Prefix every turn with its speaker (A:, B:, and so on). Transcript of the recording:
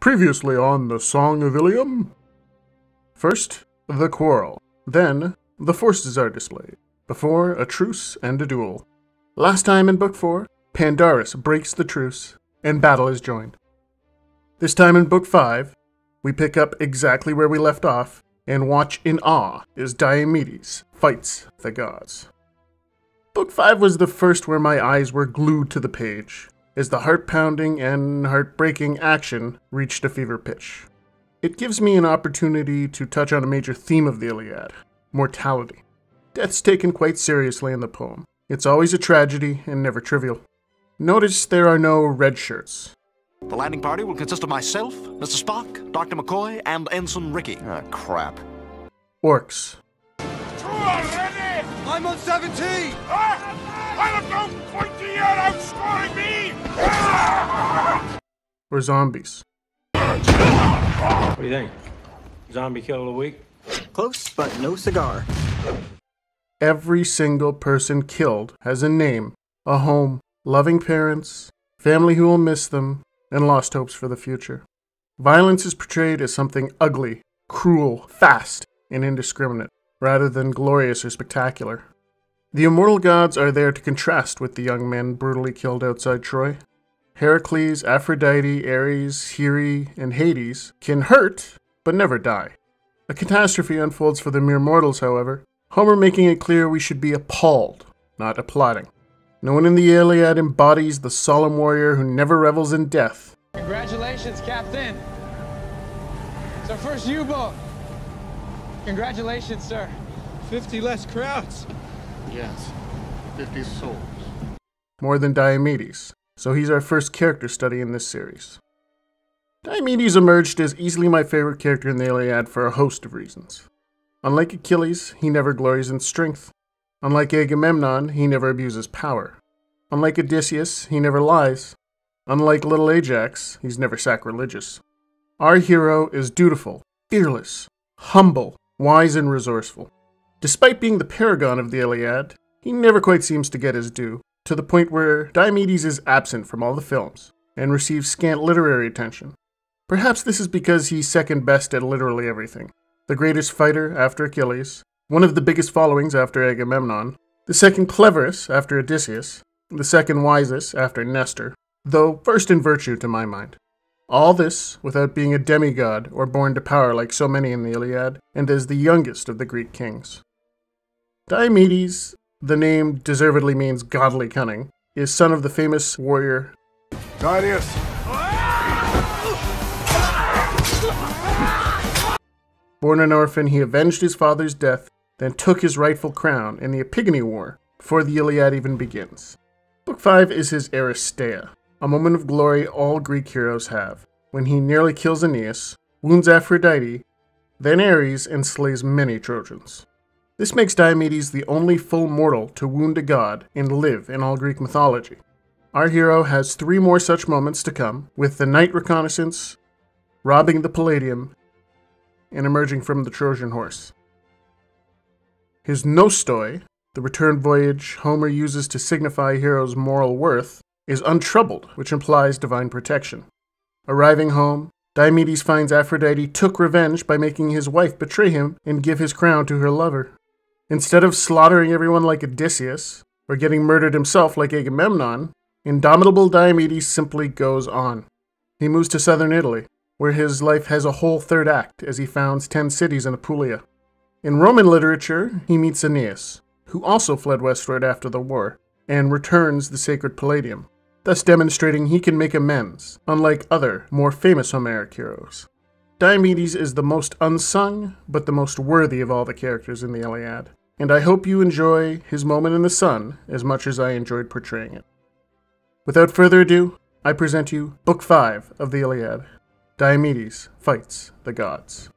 A: Previously on the Song of Ilium. First, the quarrel. Then, the forces are displayed. Before, a truce and a duel. Last time in Book 4, Pandarus breaks the truce, and battle is joined. This time in Book 5, we pick up exactly where we left off and watch in awe as Diomedes fights the gods. Book 5 was the first where my eyes were glued to the page, as the heart pounding and heartbreaking action reached a fever pitch. It gives me an opportunity to touch on a major theme of the Iliad mortality. Death's taken quite seriously in the poem. It's always a tragedy and never trivial. Notice there are no red shirts.
B: The landing party will consist of myself, Mr. Spock, Dr. McCoy, and Ensign Ricky.
C: Ah, crap.
A: Orcs.
D: I'm on 17! Ah!
E: I have no pointy yet outscoring me!
A: Or zombies.
F: What do you think? Zombie kill of the week?
C: Close, but no cigar.
A: Every single person killed has a name, a home, loving parents, family who will miss them, and lost hopes for the future. Violence is portrayed as something ugly, cruel, fast, and indiscriminate, rather than glorious or spectacular. The immortal gods are there to contrast with the young men brutally killed outside Troy. Heracles, Aphrodite, Ares, Hera, and Hades can hurt, but never die. A catastrophe unfolds for the mere mortals, however, Homer making it clear we should be appalled, not applauding. No one in the Iliad embodies the solemn warrior who never revels in death.
G: Congratulations, Captain. It's our first U-boat. Congratulations, sir.
D: 50 less Krauts.
E: Yes, 50 souls.
A: more than Diomedes, so he's our first character study in this series. Diomedes emerged as easily my favorite character in the Iliad for a host of reasons. Unlike Achilles, he never glories in strength. Unlike Agamemnon, he never abuses power. Unlike Odysseus, he never lies. Unlike little Ajax, he's never sacrilegious. Our hero is dutiful, fearless, humble, wise, and resourceful. Despite being the paragon of the Iliad, he never quite seems to get his due, to the point where Diomedes is absent from all the films and receives scant literary attention. Perhaps this is because he's second best at literally everything the greatest fighter after Achilles, one of the biggest followings after Agamemnon, the second cleverest after Odysseus, the second wisest after Nestor, though first in virtue to my mind. All this without being a demigod or born to power like so many in the Iliad, and as the youngest of the Greek kings. Diomedes, the name deservedly means godly cunning, is son of the famous warrior
E: Tydeus!
A: Born an orphan, he avenged his father's death, then took his rightful crown in the Epigoni War before the Iliad even begins. Book 5 is his Aristeia, a moment of glory all Greek heroes have, when he nearly kills Aeneas, wounds Aphrodite, then Ares, and slays many Trojans. This makes Diomedes the only full mortal to wound a god and live in all Greek mythology. Our hero has three more such moments to come, with the night reconnaissance, robbing the Palladium, and emerging from the Trojan horse. His Nostoi, the return voyage Homer uses to signify a hero's moral worth, is untroubled, which implies divine protection. Arriving home, Diomedes finds Aphrodite took revenge by making his wife betray him and give his crown to her lover. Instead of slaughtering everyone like Odysseus, or getting murdered himself like Agamemnon, indomitable Diomedes simply goes on. He moves to southern Italy, where his life has a whole third act as he founds ten cities in Apulia. In Roman literature, he meets Aeneas, who also fled westward after the war, and returns the sacred Palladium, thus demonstrating he can make amends, unlike other, more famous Homeric heroes. Diomedes is the most unsung, but the most worthy of all the characters in the Iliad, and I hope you enjoy his moment in the sun as much as I enjoyed portraying it. Without further ado, I present you Book 5 of the Iliad Diomedes Fights the Gods.